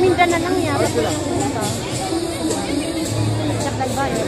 Mindanao lang yan. Sa Kalbayo.